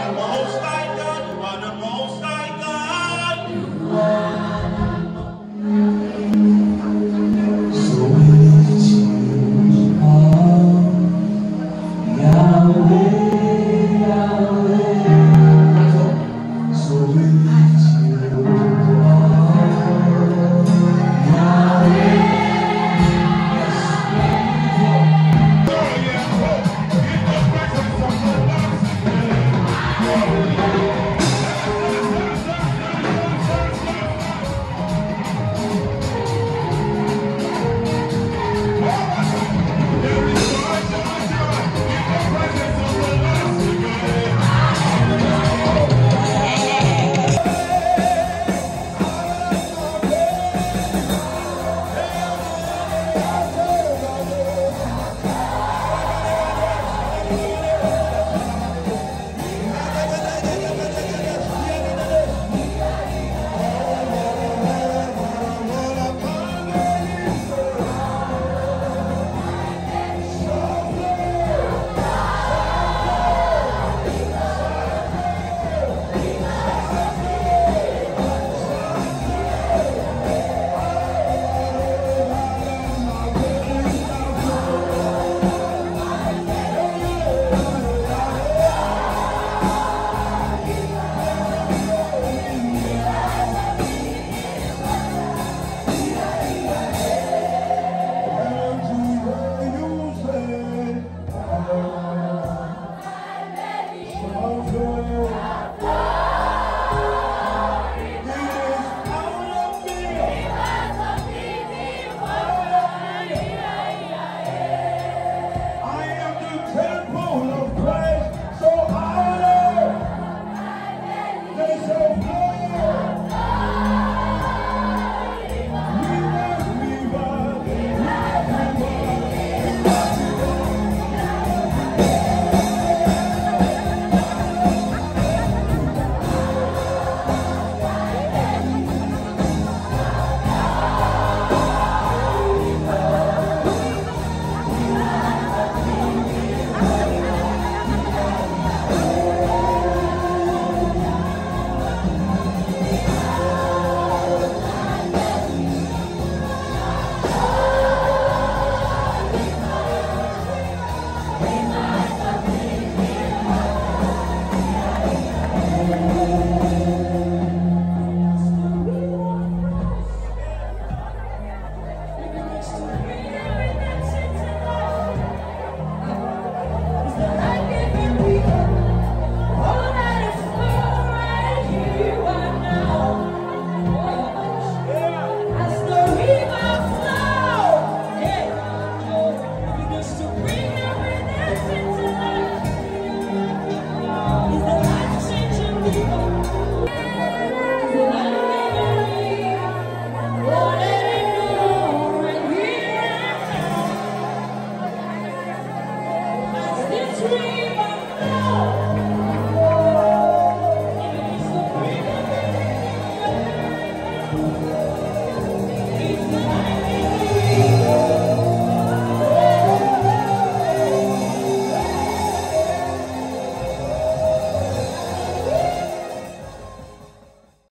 Amen. dream.